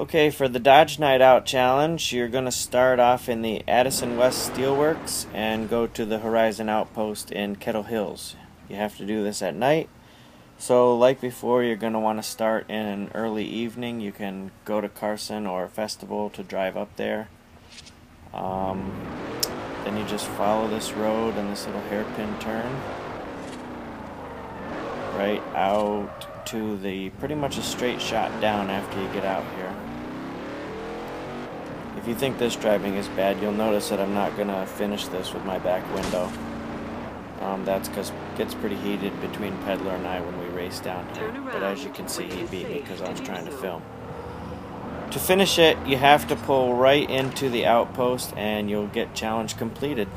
Okay, for the Dodge Night Out Challenge, you're going to start off in the Addison West Steelworks and go to the Horizon Outpost in Kettle Hills. You have to do this at night. So, like before, you're going to want to start in an early evening. You can go to Carson or Festival to drive up there. Um, then you just follow this road and this little hairpin turn right out to the pretty much a straight shot down after you get out here. If you think this driving is bad, you'll notice that I'm not going to finish this with my back window. Um, that's because it gets pretty heated between Peddler and I when we race down here. But as you can see, he beat me because I was trying to film. To finish it, you have to pull right into the outpost and you'll get challenge completed.